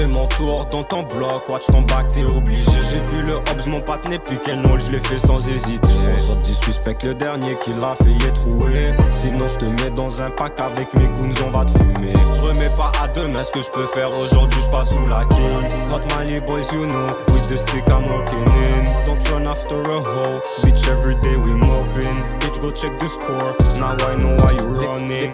fais mon tour dans ton bloc, watch ton bac, t'es obligé. J'ai vu le Hobbs, mon patte n'est plus qu'un je l'ai fait sans hésiter. J'pense petit suspect, le dernier qui l'a fait y est troué. Sinon, je te mets dans un pack avec mes goons, on va te fumer. Je remets pas à demain ce que je peux faire aujourd'hui, je passe sous la king. Hot Mali boys, you know, with the stick I'm walking in. Don't run after a hoe, bitch, every day we mopping. Bitch, go check the score, now I know why you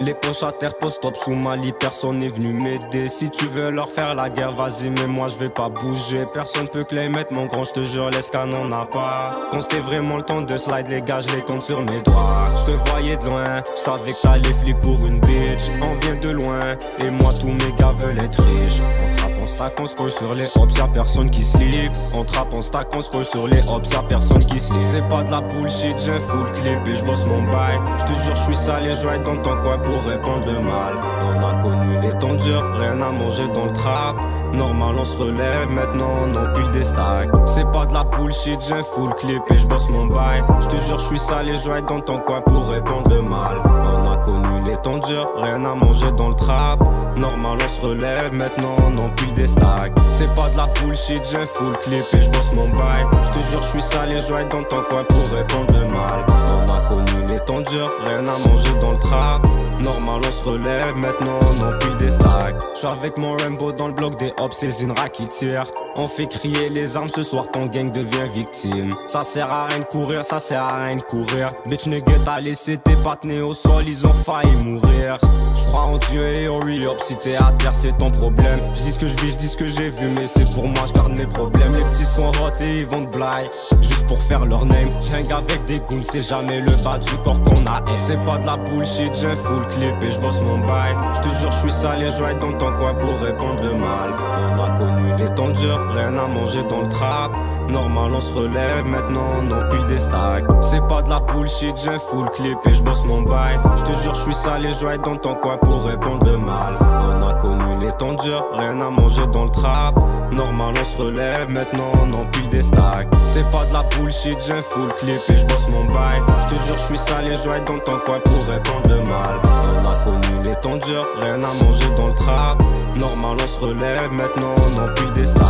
Les, poches à terre, post-op sous Mali, personne n'est venu m'aider. Si tu veux leur faire la guerre, vas-y, mais moi je vais pas bouger. Personne peut les mettre, mon grand, je te jure, les canon n'a pas. Quand c'était vraiment le temps de slide, les gars, je les compte sur mes doigts. Je te voyais de loin, je savais que t'allais flip pour une bitch. On vient de loin, et moi tous mes gars veulent être riches. On trappe, on stack, on score sur les hops, y'a personne qui slip. On trappe, on stack, on score sur les hops, y'a personne qui C'est pas de la bullshit, j'ai full clip et je bosse mon bail. Je te jure, je suis sale et je vais dans ton coin pour répandre le mal. On a connu les temps durs, rien à manger dans le trap. Normal, on se relève, maintenant on empile des stacks. C'est pas de la bullshit, j'ai full clip et je bosse mon bail. Je te jure, je suis sale et je vais dans ton coin pour répandre le mal. On a connu les temps durs, rien à manger dans le trap. Normal, on se relève, maintenant on empile des stacks. C'est pas de la bullshit, j'ai full clip et je bosse mon bail. Je te jure, je suis sale et je dans ton coin pour répandre le mal. On a connu les temps durs, rien à manger dans le trap. Normal, on se relève, maintenant on empile des stacks. Je avec mon Rainbow dans le bloc des hops et Zinra qui tire. On fait crier les armes ce soir, ton gang devient victime. Ça sert à rien de courir, ça sert à rien de courir. Bitch nugget t'as laissé tes patinés au sol, ils ont failli mourir. Crois en Dieu et au re-up, si t'es à terre, c'est ton problème. Je dis ce que je vis, je dis ce que j'ai vu, mais c'est pour moi, je garde mes problèmes. Les petits sont hot et ils vont te blague, juste pour faire leur name. J'hang avec des goons, c'est jamais le bas du corps qu'on a. C'est pas de la bullshit, j'ai full clip et je bosse mon bail. Je te jure, je suis sale et je dans ton coin pour répondre le mal. Rien à manger dans le trap. Normal, on se relève, maintenant on empile des stacks. C'est pas de la bullshit, j'ai full clip et je bosse mon bail. Je te jure, je suis sale et dans ton coin pour répondre le mal. On a connu les temps durs, rien à manger dans le trap. Normal, on se relève, maintenant on empile des stacks. C'est pas de la bullshit, j'ai full clip et je bosse mon bail. Je te jure, je suis sale et dans ton coin pour répondre le mal. On a connu les temps durs, rien à manger dans le trap. Normal, on se relève. Maintenant on empile des stacks.